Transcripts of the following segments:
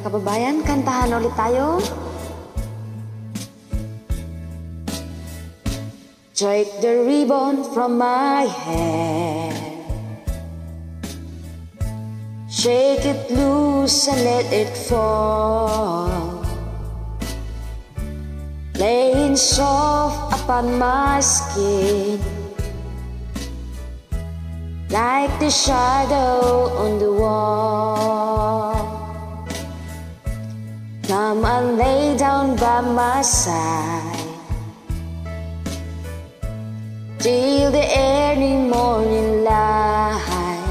kababayan, kantahan ulit tayo. Take the ribbon from my hair Shake it loose and let it fall. Laying soft upon my skin. Like the shadow on the wall by my side till the early morning light.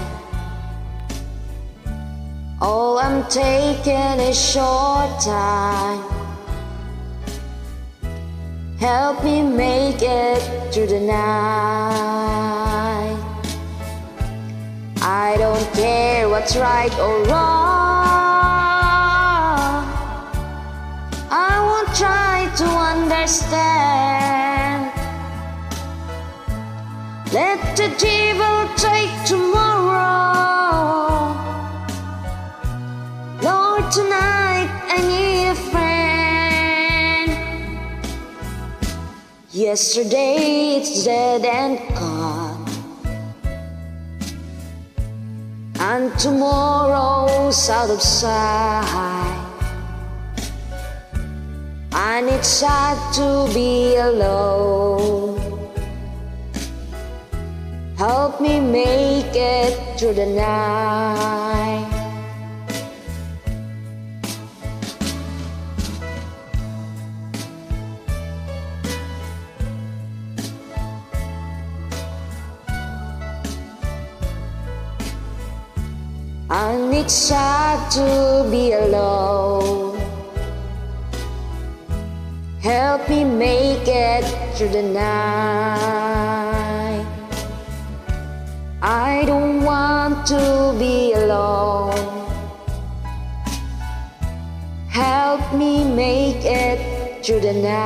Oh, I'm taking a short time. Help me make it through the night. I don't care what's right or wrong. Let the devil take tomorrow. Lord, tonight I need a friend. Yesterday it's dead and gone. And tomorrow's out of sight. And it's sad to be alone. Help me make it through the night. And it's sad to be alone. Help me make it through the night. I don't want to be alone. Help me make it through the night.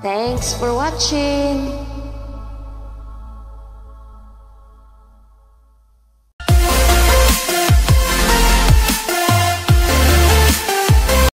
Thanks for watching.